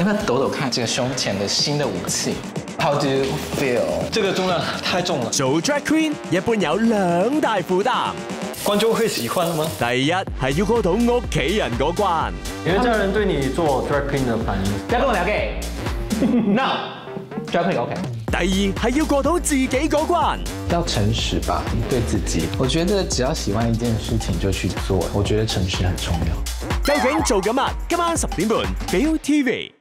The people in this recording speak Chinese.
要不要抖抖看这个胸前的新的武器？How do you feel？这个重量太重了，做 drag queen 一般有兩大負擔。觀眾會喜歡嗎？第一係要過到屋企人嗰關，你的家人對你做 drag queen 的反應？不要跟我聊 gay。No，drag queen OK。第二係要過到自己嗰關。要誠實吧，對自己。我覺得只要喜歡一件事情就去做，我覺得誠實很重要。究竟做緊乜？今晚十點半，表 TV。